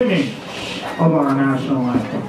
of our national anthem.